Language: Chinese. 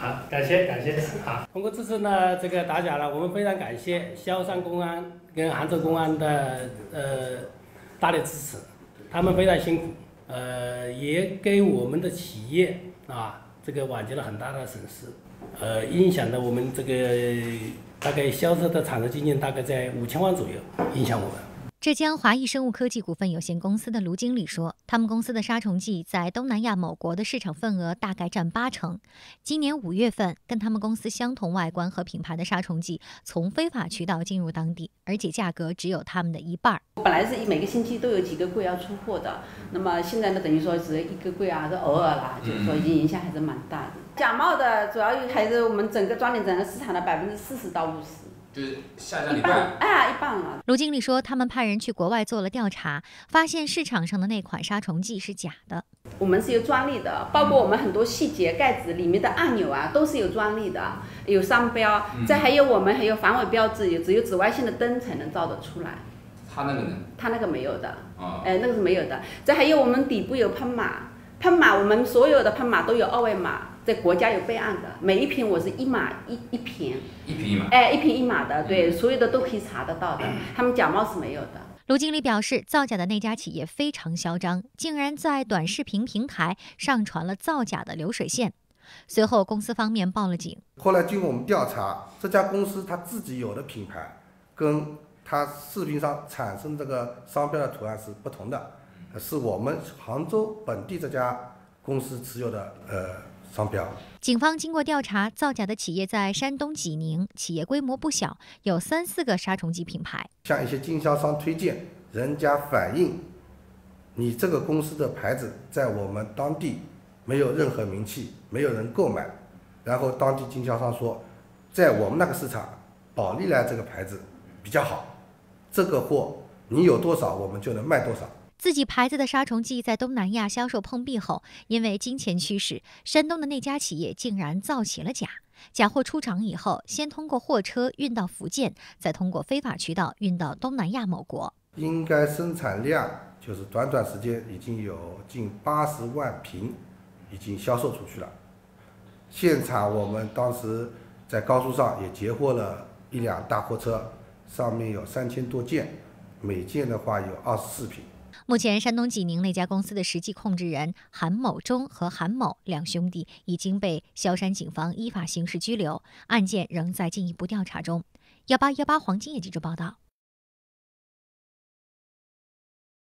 好，感谢感谢。好，通过这次呢这个打假呢，我们非常感谢萧山公安跟杭州公安的呃大力支持，他们非常辛苦，呃也给我们的企业啊这个挽救了很大的损失，呃影响了我们这个大概销售的产值经营大概在五千万左右，影响我们。浙江华益生物科技股份有限公司的卢经理说，他们公司的杀虫剂在东南亚某国的市场份额大概占八成。今年五月份，跟他们公司相同外观和品牌的杀虫剂从非法渠道进入当地，而且价格只有他们的一半。本来是每个星期都有几个柜要出货的，那么现在呢，等于说是一个柜啊，是偶尔啦，就是说已经影响还是蛮大的。假冒的主要还是我们整个装订整个市场的百分之四十到五十。就是下降一半，哎，一半了。卢经理说，他们派人去国外做了调查，发现市场上的那款杀虫剂是假的。我们是有专利的，包括我们很多细节、盖子里面的按钮啊，都是有专利的，有商标。再还有我们还有防伪标志，有只有紫外线的灯才能照得出来。他那个呢？他那个没有的。哦。哎，那个是没有的。再还有我们底部有喷码，喷码我们所有的喷码都有二维码。在国家有备案的，每一瓶我是一码一一瓶，一瓶一码，哎，一瓶一码的，对，所有的都可以查得到的。他们假冒是没有的。卢经理表示，造假的那家企业非常嚣张，竟然在短视频平台上传了造假的流水线。随后，公司方面报了警。后来经过我们调查，这家公司它自己有的品牌，跟它视频上产生这个商标的图案是不同的，是我们杭州本地这家公司持有的，呃。商标。警方经过调查，造假的企业在山东济宁，企业规模不小，有三四个杀虫剂品牌。向一些经销商推荐，人家反映你这个公司的牌子在我们当地没有任何名气，没有人购买。然后当地经销商说，在我们那个市场，宝利来这个牌子比较好，这个货你有多少，我们就能卖多少。自己牌子的杀虫剂在东南亚销售碰壁后，因为金钱驱使，山东的那家企业竟然造起了假。假货出厂以后，先通过货车运到福建，再通过非法渠道运到东南亚某国。应该生产量就是短短时间已经有近八十万瓶，已经销售出去了。现场我们当时在高速上也截获了一辆大货车，上面有三千多件，每件的话有二十四瓶。目前，山东济宁那家公司的实际控制人韩某忠和韩某两兄弟已经被萧山警方依法刑事拘留，案件仍在进一步调查中。幺八幺八黄金也记者报道。